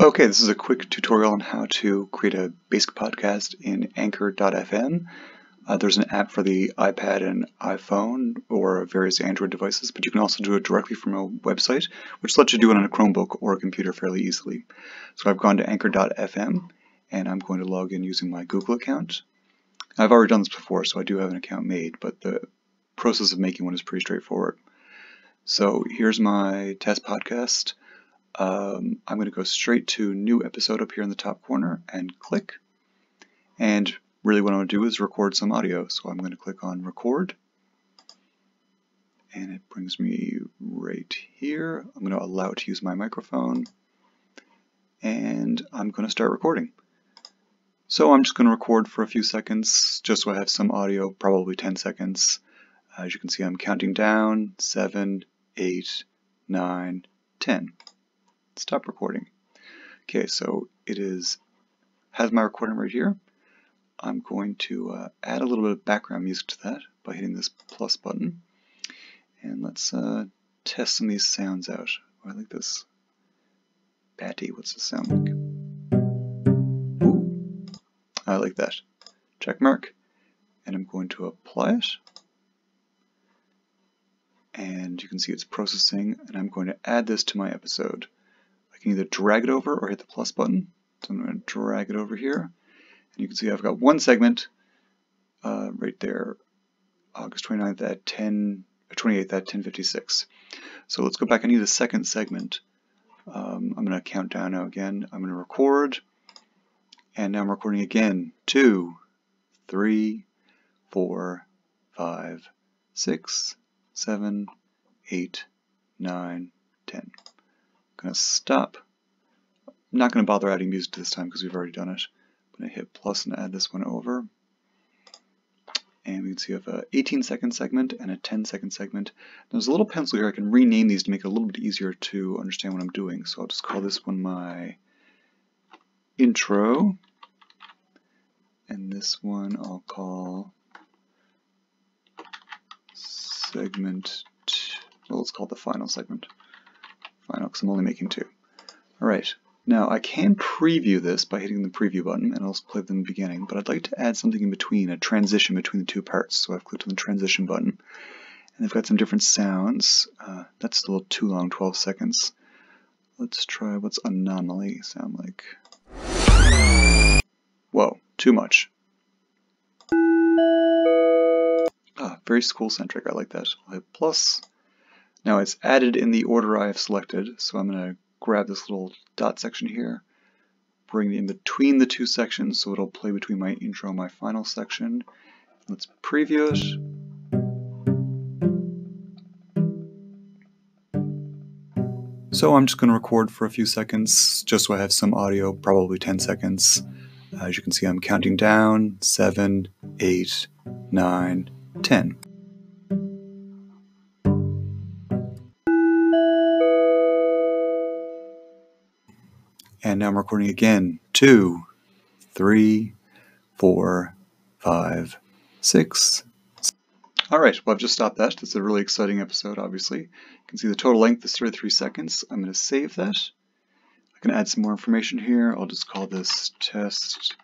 Okay, this is a quick tutorial on how to create a basic podcast in Anchor.fm. Uh, there's an app for the iPad and iPhone or various Android devices, but you can also do it directly from a website, which lets you do it on a Chromebook or a computer fairly easily. So I've gone to Anchor.fm and I'm going to log in using my Google account. I've already done this before, so I do have an account made, but the process of making one is pretty straightforward. So here's my test podcast. Um, I'm going to go straight to new episode up here in the top corner and click. And really what I want to do is record some audio. So I'm going to click on record. And it brings me right here. I'm going to allow it to use my microphone. And I'm going to start recording. So I'm just going to record for a few seconds just so I have some audio, probably 10 seconds. As you can see, I'm counting down, 7, 8, 9, 10 stop recording. Okay, so it is has my recording right here. I'm going to uh, add a little bit of background music to that by hitting this plus button. And let's uh, test some of these sounds out. Oh, I like this. Batty, what's this sound like? Ooh, I like that. Check mark. And I'm going to apply it. And you can see it's processing, and I'm going to add this to my episode can either drag it over or hit the plus button. So I'm going to drag it over here. And you can see I've got one segment uh, right there, August 29th at 10, 28th at 1056. So let's go back. I need a second segment. Um, I'm going to count down now again. I'm going to record. And now I'm recording again. Two, three, four, five, six, seven, eight, nine, ten going to stop. I'm not going to bother adding music to this time because we've already done it. I'm going to hit plus and add this one over. And we can see I have a 18 second segment and a 10 second segment. There's a little pencil here. I can rename these to make it a little bit easier to understand what I'm doing. So I'll just call this one my intro. And this one I'll call segment, well, let's call it the final segment I'm only making two. Alright, now I can preview this by hitting the preview button and I'll play them in the beginning, but I'd like to add something in between, a transition between the two parts. So I've clicked on the transition button and I've got some different sounds. Uh, that's a little too long, 12 seconds. Let's try what's anomaly sound like. Whoa, too much. Ah, very school-centric, I like that. I'll hit plus, now it's added in the order I have selected, so I'm going to grab this little dot section here, bring it in between the two sections so it'll play between my intro and my final section. Let's preview it. So I'm just going to record for a few seconds just so I have some audio, probably 10 seconds. As you can see, I'm counting down, 7, 8, 9, 10. And now I'm recording again. Two, three, four, five, six. All right, well, I've just stopped that. It's a really exciting episode, obviously. You can see the total length is 33 seconds. I'm going to save that. I can add some more information here. I'll just call this test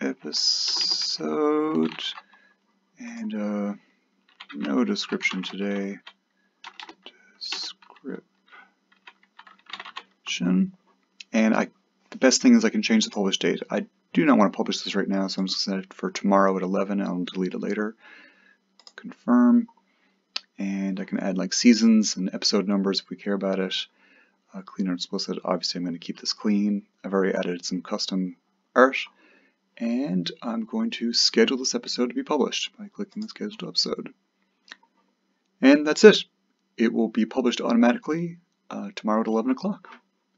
episode and uh, no description today. And I, the best thing is I can change the publish date. I do not want to publish this right now, so I'm just going to set it for tomorrow at 11. I'll delete it later. Confirm. And I can add like seasons and episode numbers if we care about it. Uh, clean or explicit. Obviously, I'm going to keep this clean. I've already added some custom art. And I'm going to schedule this episode to be published by clicking the scheduled episode. And that's it. It will be published automatically uh, tomorrow at 11 o'clock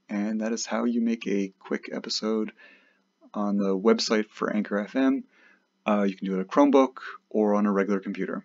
and that is how you make a quick episode on the website for Anchor FM. Uh, you can do it on a Chromebook or on a regular computer.